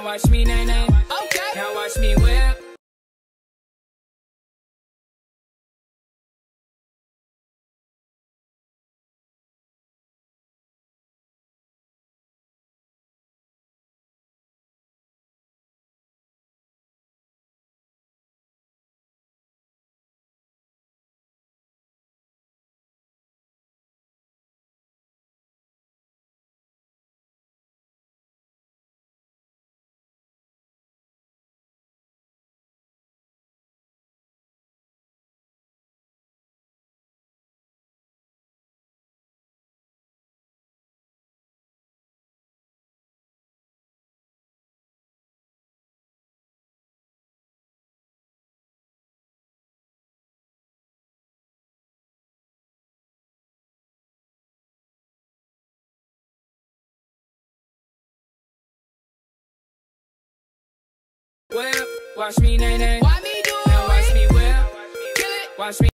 Now watch me, nay, nay. Okay. Now watch me whip. Watch me, nay, nay. Why me do Now watch me whip. Kill it. Watch me.